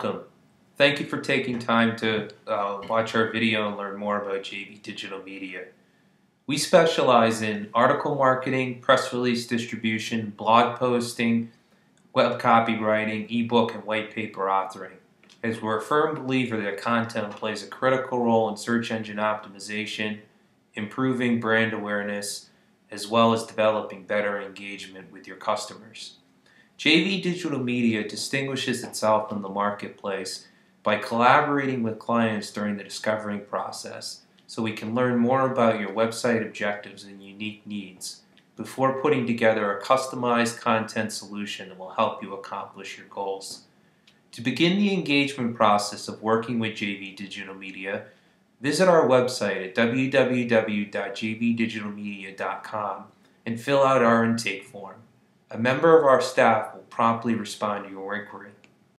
Welcome. Thank you for taking time to uh, watch our video and learn more about JV Digital Media. We specialize in article marketing, press release distribution, blog posting, web copywriting, ebook, and white paper authoring. As we're a firm believer that content plays a critical role in search engine optimization, improving brand awareness, as well as developing better engagement with your customers. JV Digital Media distinguishes itself in the marketplace by collaborating with clients during the discovering process so we can learn more about your website objectives and unique needs before putting together a customized content solution that will help you accomplish your goals. To begin the engagement process of working with JV Digital Media, visit our website at www.jvdigitalmedia.com and fill out our intake form. A member of our staff will promptly respond to your inquiry.